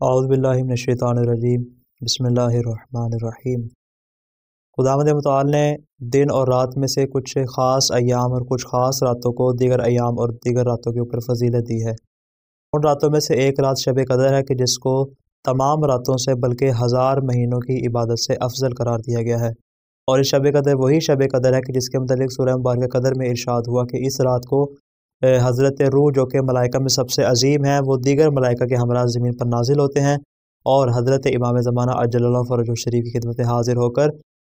اعوذ باللہ من الشیطان الرجیم، بسم اللہ الرحمن الرحیم۔ خداوند متعال نے دن اور رات میں سے کچھ خاص ایام اور کچھ خاص راتوں کو دیگر ایام اور دیگر راتوں کے اوپر فضیلت دی ہے۔ ان راتوں میں سے ایک رات شب قدر ہے کہ جس کو تمام راتوں سے بلکہ ہزار مہینوں کی عبادت سے افضل قرار دیا گیا ہے۔ اور اس شب قدر وہی شب قدر ہے کہ جس کے متعلق سورہ مبارکہ قدر میں ارشاد ہوا کہ اس رات کو حضرت روح جو کہ ملائکہ میں سب سے عظیم ہیں، وہ دیگر ملائکہ کے ہمراہ زمین پر نازل ہوتے ہیں اور حضرت امام زمانہ اجل اللہ فرج الشریف کی خدمت حاضر ہو کر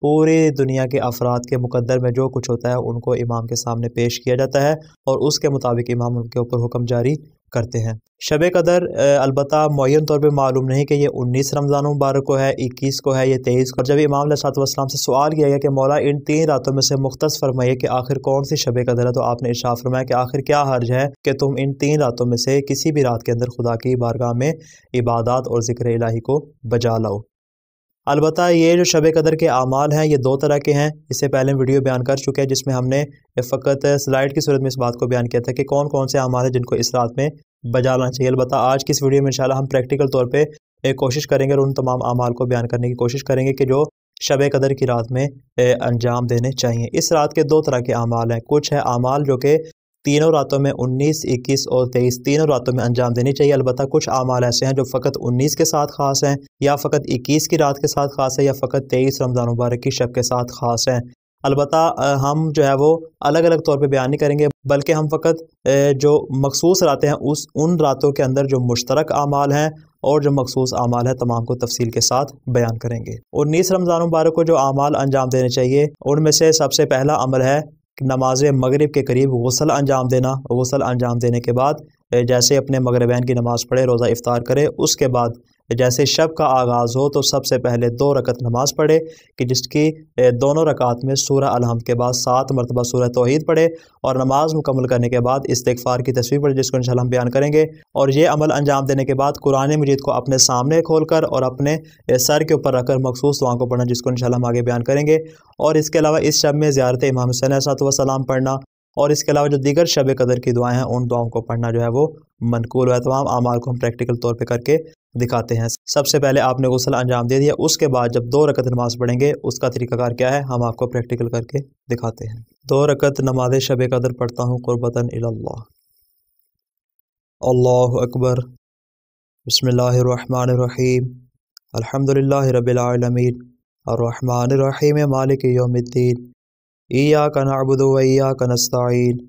پوری دنیا کے افراد کے مقدر میں جو کچھ ہوتا ہے، ان کو امام کے سامنے پیش کیا جاتا ہے اور اس کے مطابق امام ان کے اوپر حکم جاری کرتے ہیں۔ شب قدر البتہ معین طور پہ معلوم نہیں کہ یہ انیس رمضان مبارک کو ہے، اکیس کو ہے یہ تیئیس کو جب امام علیہ صاحب والسلام سے سوال کیا گیا کہ مولا، ان تین راتوں میں سے مختص فرمائیے کہ آخر کون سی شب قدر ہے، تو آپ نے ارشاد فرمایا کہ آخر کیا حرج ہے کہ تم ان تین راتوں میں سے کسی بھی رات کے اندر خدا کی بارگاہ میں عبادات اور ذکر الہی کو بجا لاؤ۔ البتہ یہ جو شب قدر کے اعمال ہیں، یہ دو طرح کے ہیں۔ اس سے پہلے ویڈیو بیان کر چکے ہیں، جس میں ہم نے فقط سلائڈ کی صورت میں اس بات کو بیان کیا تھا کہ کون کون سے اعمال ہیں جن کو اس رات میں بجانا چاہیے۔ البتہ آج کی اس ویڈیو میں انشاءاللہ ہم پریکٹیکل طور پہ ایک کوشش کریں گے اور ان تمام اعمال کو بیان کرنے کی کوشش کریں گے کہ جو شب قدر کی رات میں انجام دینے چاہیے۔ اس رات کے دو طرح کے اعمال ہیں۔ کچھ ہے اعمال جو کہ تینوں راتوں میں انیس، اکیس اور تیئیس تینوں راتوں میں انجام دینی چاہیے۔ البتہ کچھ اعمال ایسے ہیں جو فقط انیس کے ساتھ خاص ہیں، یا فقط اکیس کی رات کے ساتھ خاص ہے یا فقط تیئیس رمضان مبارک کی شب کے ساتھ خاص ہیں۔ البتہ ہم جو ہے وہ الگ الگ طور پہ بیان نہیں کریں گے، بلکہ ہم فقط جو مخصوص راتیں ہیں، اس، ان راتوں کے اندر جو مشترک اعمال ہیں اور جو مخصوص اعمال ہیں، تمام کو تفصیل کے ساتھ بیان کریں گے۔ انیس رمضان مبارک کو جو اعمال انجام دینے چاہیے، ان میں سے سب سے پہلا عمل ہے نماز مغرب کے قریب غسل انجام دینا، غسل انجام دینے کے بعد، جیسے اپنے مغربین کی نماز پڑھے، روزہ افطار کرے، اس کے بعد جیسے شب کا آغاز ہو تو سب سے پہلے دو رکعت نماز پڑھے، کہ جس کی دونوں رکعت میں سورہ الحمد کے بعد سات مرتبہ سورہ توحید پڑھے اور نماز مکمل کرنے کے بعد استغفار کی تصویر پڑھے، جس کو انشاءاللہ ہم بیان کریں گے۔ اور یہ عمل انجام دینے کے بعد قرآن مجید کو اپنے سامنے کھول کر اور اپنے سر کے اوپر رکھ کر مخصوص دعاؤں کو پڑھنا، جس کو انشاءاللہ ہم آگے بیان کریں گے۔ اور اس کے علاوہ اس شب میں زیارت امام حسین صاحب وسلام پڑھنا اور اس کے علاوہ جو دیگر شب قدر کی دعائیں ہیں، ان دعاؤں کو پڑھنا جو ہے وہ منقول ہے تمام اعمال کو ہم پریکٹیکل طور پہ کر کے دکھاتے ہیں۔ سب سے پہلے آپ نے غسل انجام دے دیا، اس کے بعد جب دو رکعت نماز پڑھیں گے، اس کا طریقہ کار کیا ہے، ہم آپ کو پریکٹیکل کر کے دکھاتے ہیں۔ دو رکعت نماز شب قدر پڑھتا ہوں قربتاً اللہ۔ اللہ اکبر۔ بسم اللہ الرحمن الرحیم۔ الحمد للہ رب العالمین۔ الرحمن الرحیم مالک یوم الدین۔ ایاک نعبد و ایاک نستعین۔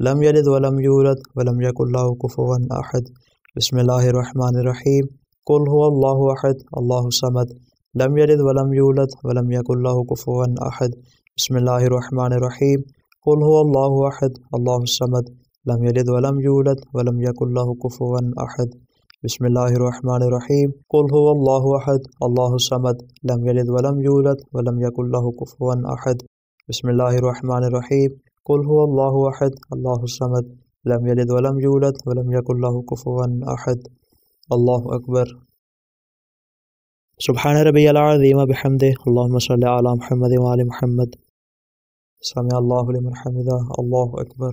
لم یلد ولم یولد ولم یک اللہ کفوا احد۔ بسم اللہ الرحمن الرحیم۔ قل هو اللہ احد، اللہ الصمد لم یلد ولم یولد ولم یک اللہ کفوا احد۔ بسم اللہ الرحمن الرحیم۔ قل هو اللہ احد، اللہ الصمد لم یلد ولم یولد ولم یک اللہ کفوا احد۔ بسم اللہ الرحمن الرحیم۔ قل هو اللہ احد، اللہ الصمد لم یلد ولم یولد ولم یک اللہ کفوا احد۔ بسم اللہ الرحمن الرحیم۔ قل هو الله أحد الله الصمد لم يلد ولم يولد ولم يكن له كفوا أحد. الله أكبر. سبحان ربي العظيم بحمده. اللهم صل على محمد وعلى محمد. سمع الله لمن حمده. الله أكبر.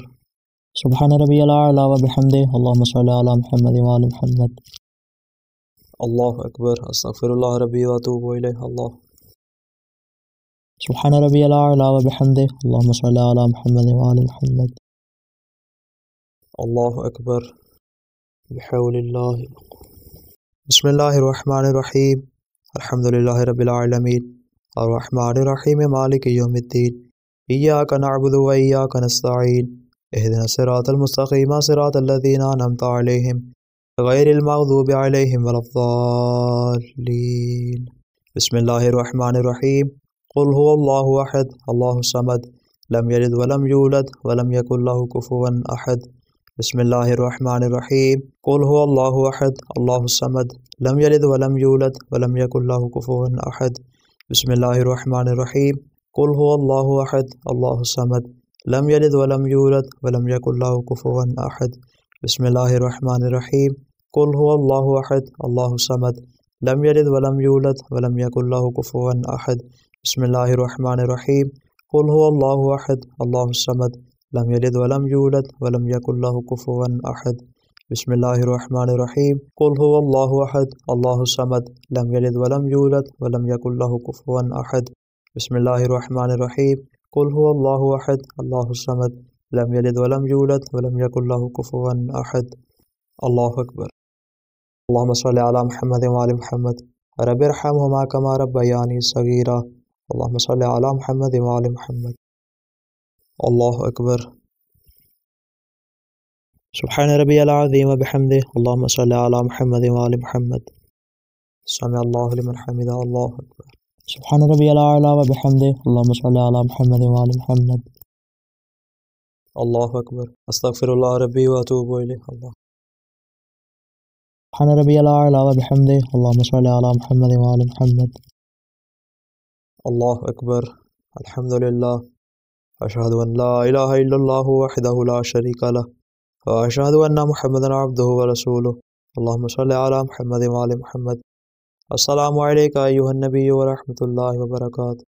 سبحان ربي الأعلى وبحمده. اللهم صل على محمد وعلى محمد. الله أكبر. أستغفر الله ربي وأتوب إليه. الله سبحان ربي الأعلى وبحمده. اللهم صل على محمد وعلى محمد. الله أكبر. بحول الله. بسم الله الرحمن الرحيم. الحمد لله رب العالمين. الرحمن الرحيم مالك يوم الدين. إياك نعبد وإياك نستعين. اهدنا الصراط المستقيم صراط الذين أنعمت عليهم غير المغضوب عليهم ولا الضالين. بسم الله الرحمن الرحيم. قل هو اللہ احد اللہ الصمد، لم یلد ولم یولد ولم یک اللہ کفوا احد بسم اللہ الرحمن الرحیم قل هو اللہ احد اللہ الصمد، لم یلد ولم یولد ولم یک اللہ کفوا احد بسم اللہ الرحمن الرحیم قل هو اللہ احد اللہ الصمد، لم یلد ولم یولد ولم یک اللہ کفوا احد بسم اللہ الرحمن الرحیم قل هو اللہ احد اللہ الصمد، لم یلد ولم یولد ولم یک اللہ کفوا احد بسم اللہ الرحمن الرحیم۔ قل هو اللہ احد، اللہ السمد لم یلد ولم یولد ولم یک اللہ کفوا احد۔ بسم اللہ الرحمن الرحیم۔ قل هو اللہ احد، اللہ السمد لم یلد ولم یولد ولم یک اللہ کفوا احد۔ بسم اللہ الرحمن الرحیم۔ قل هو اللہ احد، اللہ السمد لم یلد ولم یولد ولم یک اللہ کفوا احد۔ اللہ اکبر۔ اللہم صلی علی محمد و علی محمد۔ رب ارحمہما کما رب ربیانی صغیرہ اللهم صل على محمد وعلى محمد. الله أكبر. سبحان ربي العظيم وبحمده. اللهم صل على محمد وعلى محمد. سمع الله لمن حمده. الله أكبر. سبحان ربي الأعلى وبحمده. اللهم صل على محمد وعلى محمد. الله أكبر. أستغفر الله ربي وأتوب إليه. الله. سبحان ربي الأعلى وبحمده. اللهم صل على محمد وعلى محمد. اللہ اکبر، الحمدللہ، اشہد ان لا الہ الا اللہ وحدہ لا شریک له واشہد ان محمد عبدہ ورسولہ۔ اللہم صلی علی محمد وعلی محمد۔ السلام علیکہ ایوہ النبی ورحمت اللہ وبرکاتہ۔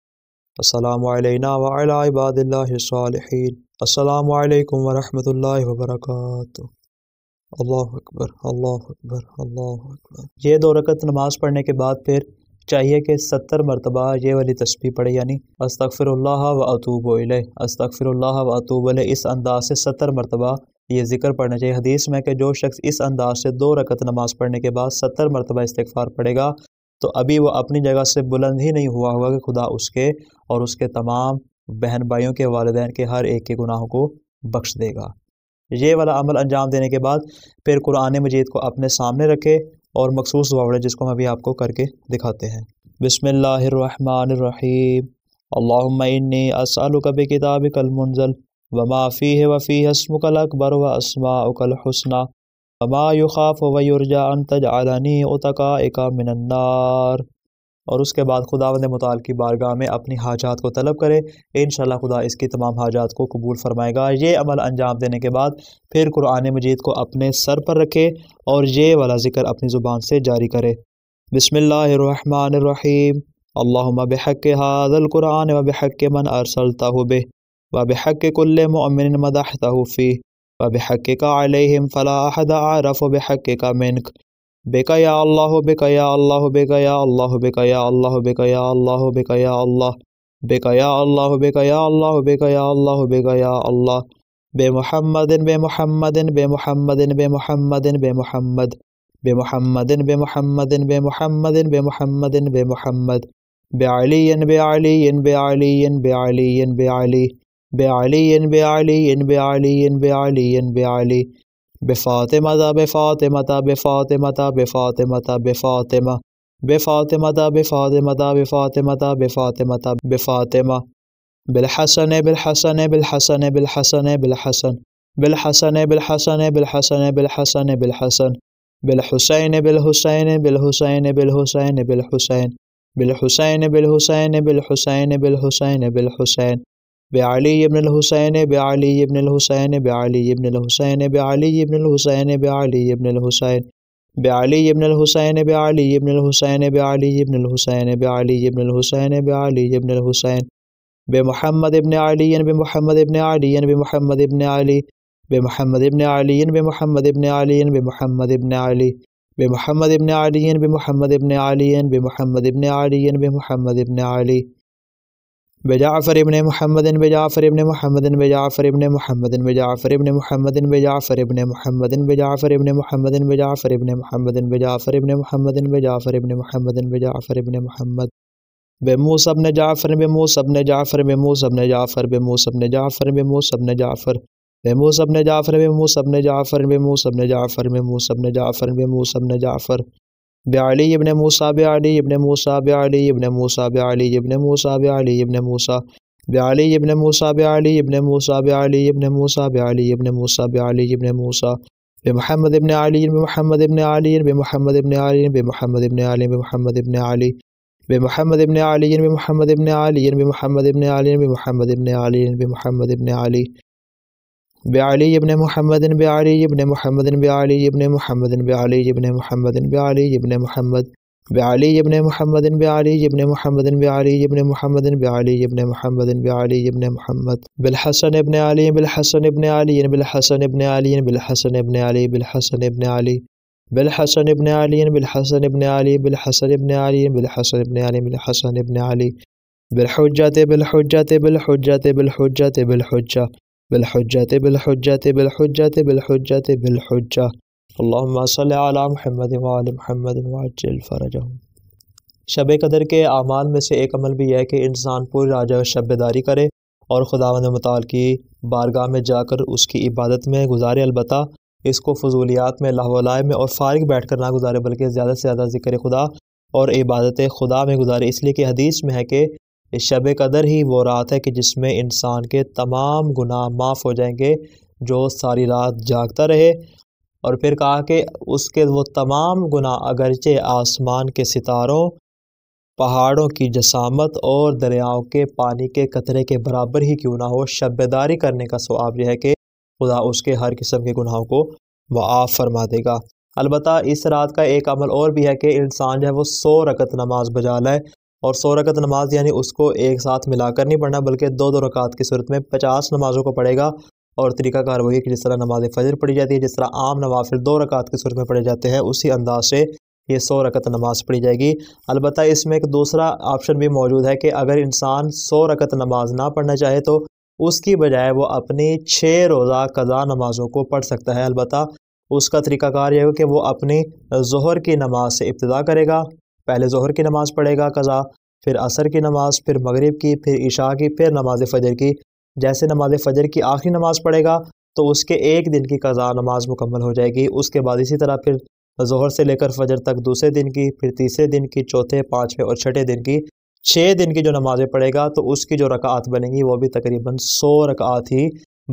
السلام علینا وعلی عباد اللہ الصالحین۔ السلام علیکم ورحمت اللہ وبرکاتہ۔ اللہ اکبر اللہ اکبر اللہ اکبر۔ یہ دو رکعت نماز پڑھنے کے بعد پھر چاہیے کہ ستر مرتبہ یہ والی تسبیح پڑھے یعنی استغفر اللہ و اطوب علیہ استغفر اللہ و اطوب علیہ اس انداز سے ستر مرتبہ یہ ذکر پڑھنا چاہیے۔ حدیث میں کہ جو شخص اس انداز سے دو رکعت نماز پڑھنے کے بعد ستر مرتبہ استغفار پڑھے گا، تو ابھی وہ اپنی جگہ سے بلند ہی نہیں ہوا ہوگا کہ خدا اس کے اور اس کے تمام بہن بھائیوں کے والدین کے ہر ایک کے گناہوں کو بخش دے گا۔ یہ والا عمل انجام دینے کے بعد پھر قرآن مجید کو اپنے سامنے رکھے۔ اور مخصوص دعاوڑے جس کو ہم ابھی آپ کو کر کے دکھاتے ہیں۔ بسم اللہ الرحمن الرحیم۔ اللہم انی اسألک بکتابک المنزل وما فیہ وفیہ اسمک الاکبر و اسماؤک الحسنہ وما یخاف و یرجا ان تجعلنی اتقائک من النار۔ اور اس کے بعد خداوند مطال کی بارگاہ میں اپنی حاجات کو طلب کرے۔ انشاءاللہ خدا اس کی تمام حاجات کو قبول فرمائے گا۔ یہ عمل انجام دینے کے بعد پھر قرآن مجید کو اپنے سر پر رکھے اور یہ والا ذکر اپنی زبان سے جاری کرے۔ بسم اللہ الرحمن الرحیم۔ اللہم بحق هذا القرآن و بحق من ارسلته به و بحق كل مؤمن مدحته فيه و بحقك عليهم فلا احد اعرف بحقك منك بك يا الله بك يا الله بك يا الله بك يا الله بك يا الله بك يا الله بك يا الله بك يا الله بك يا الله بك يا الله بمحمد بمحمد بمحمد بمحمد بمحمد بمحمد بمحمد بمحمد بمحمد بمحمد بعلي بعلي بعلي بعلي بعلي بعلي بعلي بعلي بعلي بعلي بفاطمة بفاطمة بفاطمة بفاطمة بفاطمة. بفاطمة بفاطمة بفاطمة بفاطمة بفاطمة. بالحسن بالحسن بالحسن بالحسن بالحسن. بالحسن بالحسن بالحسن بالحسن بالحسن. بالحسين بالحسين بالحسين بالحسين بالحسين. بالحسين بالحسين بالحسين بالحسين بالحسين. بعلي بن الحسين بعلي بن الحسين بعلي بن الحسين بعلي بن الحسين بعلي بن الحسين بعلي بن الحسين بعلي بن الحسين بعلي بن الحسين بعلي بن الحسين بعلي بن الحسين بمحمد بن علي بمحمد بن علي بمحمد بن علي بمحمد بن علي بمحمد بن علي بمحمد بن علي بمحمد بن علي بمحمد بن علي بمحمد بن علي بمحمد بن علي بجعفر ابن محمد بجعفر ابن محمد بجعفر ابن محمد بجعفر ابن محمد بجعفر ابن محمد بجعفر ابن محمد بجعفر ابن محمد بجعفر ابن محمد بجعفر ابن محمد بجعفر ابن محمد بموسى بن جعفر بموسى بن جعفر بموسى بن جعفر بموسى بن جعفر بموسى بن جعفر بموسى بن جعفر بموسى بن جعفر بموسى بن جعفر بموسى بن جعفر بموسى بن جعفر بعلي بن موسى بعلي بن موسى بعلي بن موسى بعلي بن موسى بعلي بن موسى بعلي بن موسى بعلي بن موسى بعلي بن موسى بعلي بن موسى بعلي بن موسى بمحمد بن علي بمحمد بن علي بمحمد بن علي بمحمد بن علي بمحمد بن علي بمحمد بن علي بمحمد بن علي بمحمد بن علي بمحمد بن علي بمحمد بن علي بعلي بن محمد بعلي بن محمد بعلي بن محمد بعلي بن محمد بعلي بن محمد بعلي بن محمد بعلي بن محمد بعلي بن محمد بعلي بن محمد بعلي بن محمد بالحسن بن علي بالحسن بن علي بالحسن بن علي بالحسن بن علي بالحسن بن علي بالحسن بن علي بالحسن بن علي بالحسن بن علي بالحسن بن علي بالحسن بن علي بالحجة بالحجة بالحجة بالحجة بالحجة بالحجة بالحجة بالحجة بالحجة بالحجة. اللهم صل علی محمد وعلی محمد وعجل فرجہم. شب قدر کے اعمال میں سے ایک عمل بھی ہے کہ انسان پوری راجہ شب داری کرے اور خداوند مطال کی بارگاہ میں جا کر اس کی عبادت میں گزارے۔ البتہ اس کو فضولیات میں اللہ علائے میں اور فارغ بیٹھ کر نہ گزارے، بلکہ زیادہ سے زیادہ ذکر خدا اور عبادت خدا میں گزارے۔ اس لیے کہ حدیث میں ہے کہ شب قدر ہی وہ رات ہے کہ جس میں انسان کے تمام گناہ معاف ہو جائیں گے، جو ساری رات جاگتا رہے۔ اور پھر کہا کہ اس کے وہ تمام گناہ اگرچہ آسمان کے ستاروں، پہاڑوں کی جسامت اور دریاؤں کے پانی کے قطرے کے برابر ہی کیوں نہ ہو، شب داری کرنے کا ثواب یہ ہے کہ خدا اس کے ہر قسم کے گناہوں کو معاف فرما دے گا۔ البتہ اس رات کا ایک عمل اور بھی ہے کہ انسان جو ہے وہ سو رکت نماز بجا لائے اور سو رکت نماز یعنی اس کو ایک ساتھ ملا کر نہیں پڑھنا، بلکہ دو دو رکعت کی صورت میں پچاس نمازوں کو پڑھے گا اور طریقہ کار وہی کہ جس طرح نماز فجر پڑھی جاتی ہے، جس طرح عام نوافل دو رکعت کی صورت میں پڑھے جاتے ہیں، اسی انداز سے یہ سو رکعت نماز پڑھی جائے گی۔ البتہ اس میں ایک دوسرا آپشن بھی موجود ہے کہ اگر انسان سو رکعت نماز نہ پڑھنا چاہے تو اس کی بجائے وہ اپنی چھ روزہ قضا نمازوں کو پڑھ سکتا ہے۔ البتہ اس کا طریقہ کار یہ ہو کہ وہ اپنی ظہر کی نماز سے ابتدا کرے گا۔ پہلے ظہر کی نماز پڑھے گا قضا، پھر عصر کی نماز، پھر مغرب کی، پھر عشاء کی، پھر نماز فجر کی۔ جیسے نماز فجر کی آخری نماز پڑھے گا، تو اس کے ایک دن کی قضا نماز مکمل ہو جائے گی۔ اس کے بعد اسی طرح پھر ظہر سے لے کر فجر تک دوسرے دن کی، پھر تیسرے دن کی، چوتھے، پانچویں اور چھٹے دن کی چھ دن کی جو نمازیں پڑھے گا، تو اس کی جو رکعات بنیں گی وہ بھی تقریباً سو رکعات ہی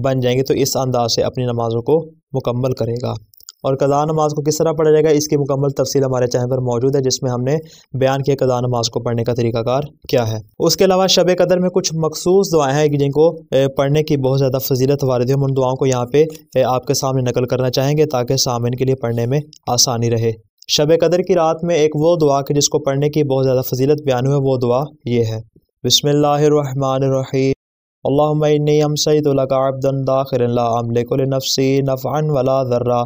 بن جائیں گی۔ تو اس انداز سے اپنی نمازوں کو مکمل کرے گا۔ اور قضا نماز کو کس طرح پڑھا جائے گا، اس کی مکمل تفصیل ہمارے چینل پر موجود ہے، جس میں ہم نے بیان کیا قضا نماز کو پڑھنے کا طریقہ کار کیا ہے۔ اس کے علاوہ شب قدر میں کچھ مخصوص دعائیں ہیں جن کو پڑھنے کی بہت زیادہ فضیلت وارد ہے ہم ان دعاؤں کو یہاں پہ آپ کے سامنے نقل کرنا چاہیں گے تاکہ سامعین کے لیے پڑھنے میں آسانی رہے۔ شب قدر کی رات میں ایک وہ دعا کہ جس کو پڑھنے کی بہت زیادہ فضیلت بیان ہوئے، وہ دعا یہ ہے۔ بسم اللہ الرحمن الرحیم۔ اللہم انی امسیت لکا عبدا داخر لا املک لنفسی نفعا ولا ذرہ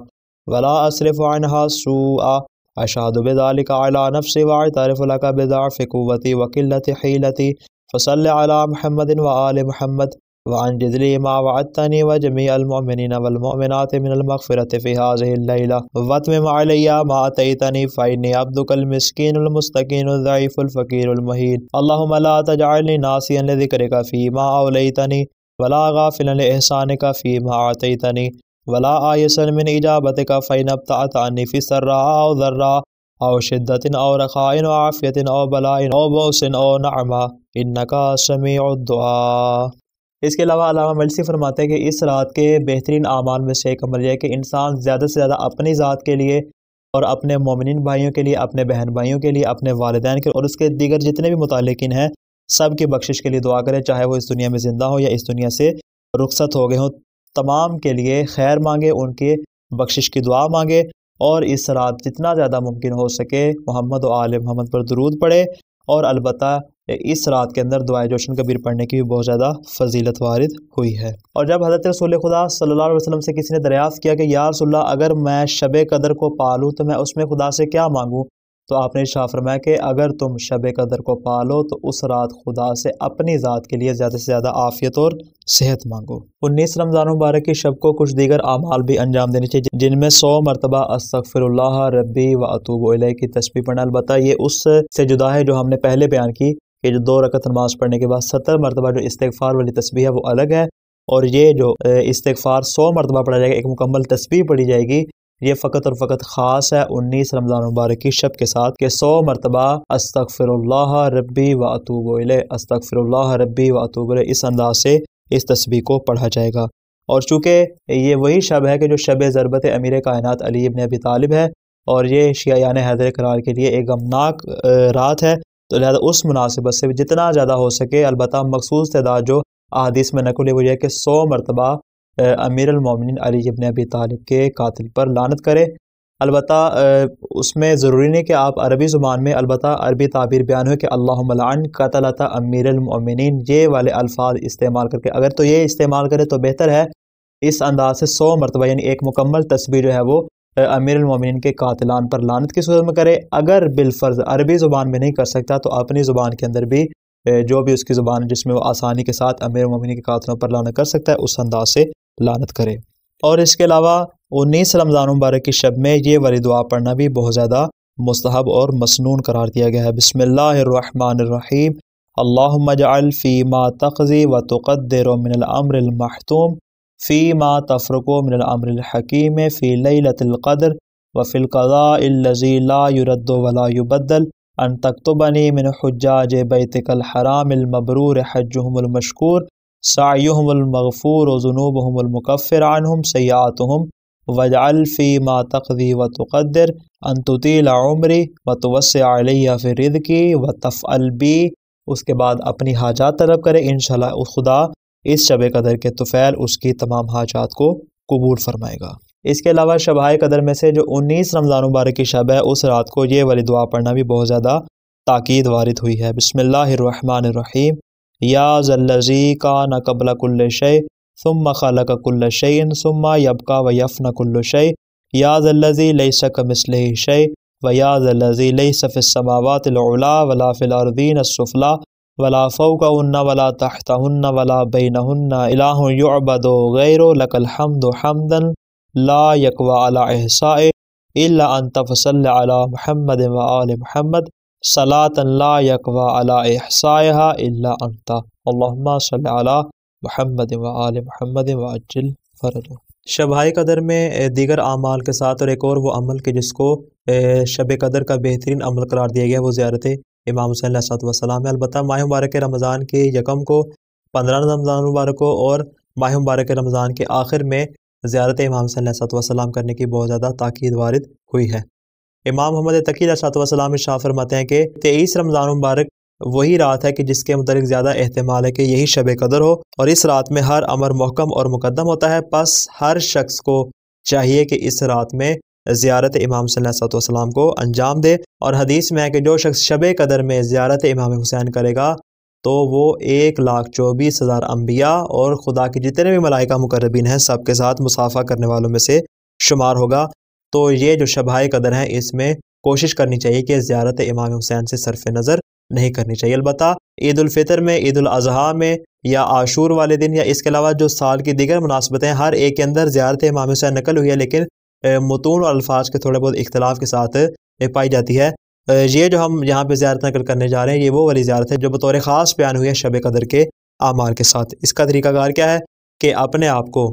ولا اصرف عنها سوءا اشهد بذلك على نفسي واعترف لك بضعف قوتي وقلة حيلتي فصل على محمد وآل محمد وعن جذلي ما وعدتني وجميع المؤمنين والمؤمنات من المغفرة في هذه الليلة واتمم علي ما أتيتني فإني عبدك المسكين المستكين الضعيف الفقير المهين اللهم لا تجعلني ناسيا لذكرك فيما أوليتني ولا غافلا لإحسانك فيما أعطيتني ولا آیسن من اجابت کا فین ابتعت عنی فی سرا او ذرا او شدت او رخائن او عافیت او بلائن او بوسن او نعمہ انکا سمیع الدعا اس کے علاوہ علامہ ملسی فرماتے ہیں کہ اس رات کے بہترین اعمال میں سے ایک عمل یہ ہے کہ انسان زیادہ سے زیادہ اپنی ذات کے لیے اور اپنے مومنین بھائیوں کے لیے، اپنے بہن بھائیوں کے لیے، اپنے والدین کے اور اس کے دیگر جتنے بھی متعلقین ہیں، سب کی بخشش کے لیے دعا کرے، چاہے وہ اس دنیا میں زندہ ہو یا اس دنیا سے رخصت ہو گئے ہوں۔ تمام کے لیے خیر مانگے، ان کے بخشش کی دعا مانگے اور اس رات جتنا زیادہ ممکن ہو سکے محمد و آل محمد پر درود پڑھے اور البتہ اس رات کے اندر دعائے جوشن کبیر پڑھنے کی بھی بہت زیادہ فضیلت وارد ہوئی ہے۔ اور جب حضرت رسول خدا صلی اللہ علیہ وسلم سے کسی نے دریافت کیا کہ یا رسول اللہ، اگر میں شب قدر کو پالوں تو میں اس میں خدا سے کیا مانگوں؟ تو آپ نے شاہ فرمایا کہ اگر تم شب قدر کو پالو تو اس رات خدا سے اپنی ذات کے لیے زیادہ سے زیادہ عافیت اور صحت مانگو۔ انیس رمضان مبارک کی شب کو کچھ دیگر اعمال بھی انجام دینے چاہیے، جن میں سو مرتبہ استغفر اللہ ربی و اطوب علیہ کی تصویر پڑھنا۔ البتہ یہ اس سے جدا ہے جو ہم نے پہلے بیان کی کہ جو دو رکعت نماز پڑھنے کے بعد ستر مرتبہ جو استغفار والی تصویر ہے وہ الگ ہے اور یہ جو استغفار سو مرتبہ پڑھا جائے گا، ایک مکمل تصویر پڑھی جائے گی۔ یہ فقط اور فقط خاص ہے انیس رمضان مبارک کی شب کے ساتھ کہ سو مرتبہ استغفر اللہ ربی و اطوب استغفر اللہ ربی و اطوب اس انداز سے اس تصویر کو پڑھا جائے گا۔ اور چونکہ یہ وہی شب ہے کہ جو شب ضربت امیر کائنات علی ابن ابی طالب ہے، اور یہ شیعان یعنی حیدر قرار کے لیے ایک غمناک رات ہے، تو لہٰذا اس مناسبت سے جتنا زیادہ ہو سکے، البتہ مخصوص تعداد جو احادیث میں نقل ہوئی ہے کہ سو مرتبہ امیر المومنین علی ابن ابی طالب کے قاتل پر لانت کرے۔ البتہ اس میں ضروری نہیں کہ آپ عربی زبان میں، البتہ عربی تعبیر بیان ہوئے کہ اللہ ملعن قتل امیر المومنین، یہ والے الفاظ استعمال کر کے۔ اگر تو یہ استعمال کرے تو بہتر ہے۔ اس انداز سے سو مرتبہ یعنی ایک مکمل تصویر جو ہے وہ امیر المومنین کے قاتلان پر لانت کی صورت میں کرے۔ اگر بالفرض عربی زبان میں نہیں کر سکتا، تو اپنی زبان کے اندر بھی جو بھی اس کی زبان جس میں وہ آسانی کے ساتھ امیر المومنین کے قاتلوں پر لانت کر سکتا ہے، اس انداز سے لانت کرے۔ اور اس کے علاوہ انیس رمضان مبارک کی شب میں یہ والی دعا پڑھنا بھی بہت زیادہ مستحب اور مسنون قرار دیا گیا ہے۔ بسم اللہ الرحمن الرحیم۔ اللہم اجعل فی ما تقضی و تقدر من الامر المحتوم، فی ما تفرق من الامر الحکیم، فی لیلت القدر وفی القضاء اللذی لا يرد ولا يبدل ان تکتبنی من حجاج بیتک الحرام المبرور حجهم المشکور سعیہم المغفور و ذنوبہم المکفر عنہم سیاتہم وجعل فی ما تقضی و تقدر ان تطیل عمری و توسع علیہ فی رزقی و تفعل بی، اس کے بعد اپنی حاجات طلب کرے، انشاءاللہ خدا اس شب قدر کے طفیل اس کی تمام حاجات کو قبول فرمائے گا۔ اس کے علاوہ شبہ قدر میں سے جو انیس رمضان مبارک کی شب ہے، اس رات کو یہ والی دعا پڑھنا بھی بہت زیادہ تاکید وارد ہوئی ہے۔ بسم اللہ الرحمن الرحیم۔ يا ذا الذي كان قبل كل شيء ثم خلق كل شيء ثم يبقى ويفنى كل شيء. يا ذا الذي ليس كمثله شيء ويا ذا الذي ليس في السماوات العلى ولا في الأرضين السفلى ولا فوقهن ولا تحتهن ولا بينهن. إله يعبد غيره لك الحمد حمدا لا يقوى على إحصائه إلا أن تفصل على محمد وآل محمد. صلاۃ اللہ یکوا علی احسائہ اللہ انتا اللہم صلی علی محمد و آل محمد و اجل فرج شبہ قدر میں دیگر اعمال کے ساتھ اور ایک اور وہ عمل کے جس کو شب قدر کا بہترین عمل قرار دیا گیا، وہ زیارت امام صلی اللہ علیہ وسلم ہے۔ البتہ ماہ مبارک رمضان کے یکم کو پندرہ رمضان مبارک کو اور ماہ مبارک رمضان کے آخر میں زیارت امام صلی اللہ علیہ وسلم کرنے کی بہت زیادہ تاکید وارد ہوئی ہے۔ امام محمد تقی علیہ وسلم شاہ فرماتے ہیں کہ تیئیس رمضان مبارک وہی رات ہے کہ جس کے متعلق زیادہ احتمال ہے کہ یہی شب قدر ہو اور اس رات میں ہر امر محکم اور مقدم ہوتا ہے، پس ہر شخص کو چاہیے کہ اس رات میں زیارت امام صلی اللہ علیہ وسلم کو انجام دے اور حدیث میں ہے کہ جو شخص شب قدر میں زیارت امام حسین کرے گا تو وہ ایک لاکھ چوبیس ہزار انبیاء اور خدا کے جتنے بھی ملائکہ مقربین ہیں، سب کے ساتھ مسافہ کرنے والوں میں سے شمار ہوگا۔ تو یہ جو شبہ قدر ہیں، اس میں کوشش کرنی چاہیے کہ زیارت امام حسین سے صرف نظر نہیں کرنی چاہیے۔ البتہ عید الفطر میں عید الاضحیٰ میں یا عاشور والے دن یا اس کے علاوہ جو سال کی دیگر مناسبتیں ہر ایک کے اندر زیارت امام حسین نقل ہوئی ہے، لیکن متون اور الفاظ کے تھوڑے بہت اختلاف کے ساتھ پائی جاتی ہے۔ یہ جو ہم یہاں پہ زیارت نقل کرنے جا رہے ہیں، یہ وہ والی زیارت ہے جو بطور خاص بیان ہوئی ہے شب قدر کے اعمال کے ساتھ۔ اس کا طریقہ کار کیا ہے کہ اپنے آپ کو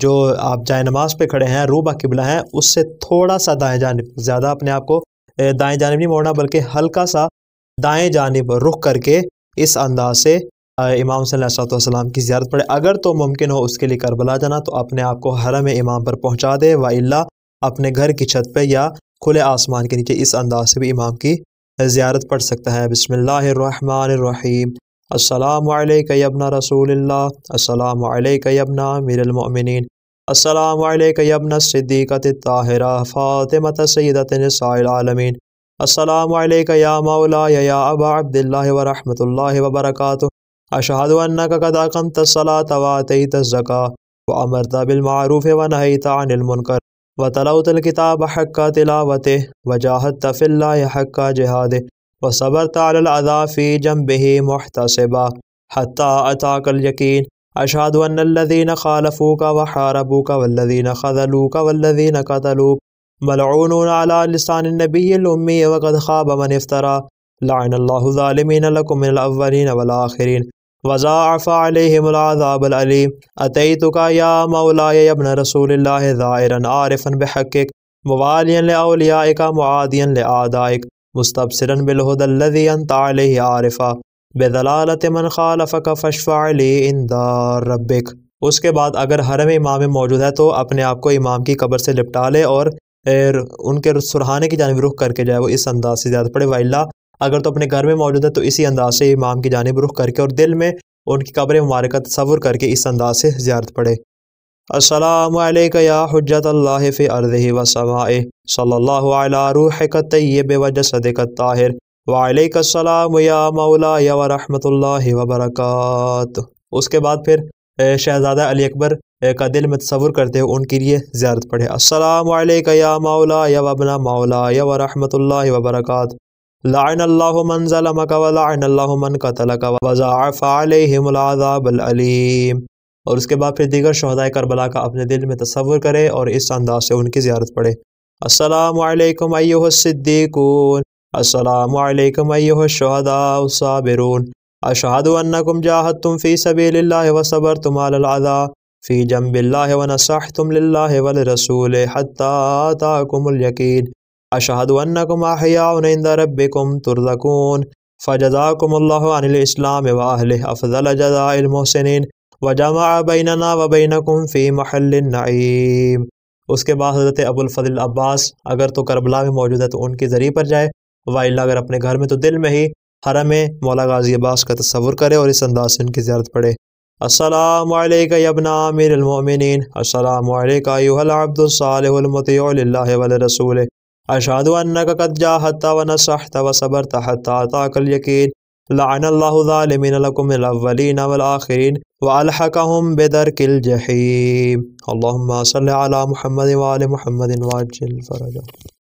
جو آپ جائے نماز پہ کھڑے ہیں، روبہ قبلہ ہیں، اس سے تھوڑا سا دائیں جانب، زیادہ اپنے آپ کو دائیں جانب نہیں موڑنا، بلکہ ہلکا سا دائیں جانب رخ کر کے اس انداز سے امام صلی اللہ علیہ وسلم کی زیارت پڑھے۔ اگر تو ممکن ہو اس کے لیے کربلا جانا، تو اپنے آپ کو حرم امام پر پہنچا دے۔ و اللہ اپنے گھر کی چھت پہ یا کھلے آسمان کے نیچے اس انداز سے بھی امام کی زیارت پڑھ سکتا ہے۔ بسم اللہ الرحمن الرحیم۔ السلام علیکہ یبن رسول اللہ السلام علیکہ یبن میر المؤمنین. السلام علیکہ یبن صدیقت الطاہرہ فاطمت سیدت نساء العالمین. السلام علیکہ یا مولا یا ابا عبداللہ ورحمت اللہ وبرکاتہ. اشہد انکا قد اقمت الصلاة واتیت الزکاة وعمرت بالمعروف ونہیت عن المنکر. وطلوت الكتاب حق تلاوته وجاہدت فی اللہ حق جہادہ وصبرت على العذاب في جنبه محتسبا حتى أتاك اليقين أشهد أن الذين خالفوك وحاربوك والذين خذلوك والذين قتلوك ملعونون على لسان النبي الأمي وقد خاب من افترى لعن الله ظالمين لكم من الأولين والآخرين وضاعف علیہم العذاب العلیم اتیتکا یا مولا ابن رسول اللہ ظاہرا عارفا بحقک موالیا لأولیائکا معادیا لآدائک مستبصرا بالہد الذي انت علیہ عارفا بذلالت من خالفک فشفع لی اندار ربک۔ اس کے بعد اگر حرم امام موجود ہے تو اپنے آپ کو امام کی قبر سے لپٹا لے اور ان کے سرحانے کی جانب رخ کر کے جائے، وہ اس انداز سے زیادہ پڑھے۔ وائلہ اگر تو اپنے گھر میں موجود ہے تو اسی انداز سے امام کی جانب رخ کر کے اور دل میں ان کی قبر مبارک تصور کر کے اس انداز سے زیارت پڑھے۔ السلام علیکہ یا حجت اللہ فی ارضہ و سمائے صلی اللہ علی روحک الطیب و جسدک الطاہر وعلیک السلام یا مولا یا ورحمت اللہ وبرکات اس کے بعد پھر شہزادہ علی اکبر کا دل میں تصور کرتے ہوئے ان کے لیے زیارت پڑھے۔ السلام علیکہ یا مولا یا وبنا مولا یا ورحمت اللہ وبرکات لعن اللہ من ظلمک ولعن اللہ من قتلک وضاعف علیہم العذاب العلیم اور اس کے بعد پھر دیگر شہداء کربلا کا اپنے دل میں تصور کرے اور اس انداز سے ان کی زیارت پڑھے۔ السلام علیکم ایوہ الصدیقون۔ السلام علیکم ایوہ الشہداء الصابرون۔ اشہد انکم جاہدتم فی سبیل اللہ وصبرتم علی العذا۔ فی جنب اللہ ونصحتم للہ والرسول حتی آتاکم الیقین۔ اشہد انکم احیاؤن عند ربکم ترزکون فجزاکم اللہ عن الاسلام و اہلہ افضل جزاء المحسنین۔ وجمع بیننا و بینکم فی محل النعیم اس کے بعد حضرت ابو الفضل عباس اگر تو کربلا میں موجود ہے تو ان کے ذریعے پر جائے۔ وائلہ اگر اپنے گھر میں تو دل میں ہی حرم مولا غازی عباس کا تصور کرے اور اس انداز سے ان کی زیارت پڑھے۔ السلام علیکہ ابن امیر المؤمنین۔ السلام علیکہ ایوہ العبد الصالح المطیع للہ والرسول اشہدو انکا قد جاہت و نصحت و صبرت حتی آتاک الیقین۔ لعن اللہ ظالمین لکم الاولین والآخرین والحکہم بدرک الجحیم. اللہم صلی علی محمد وآل محمد واجل فرجہ.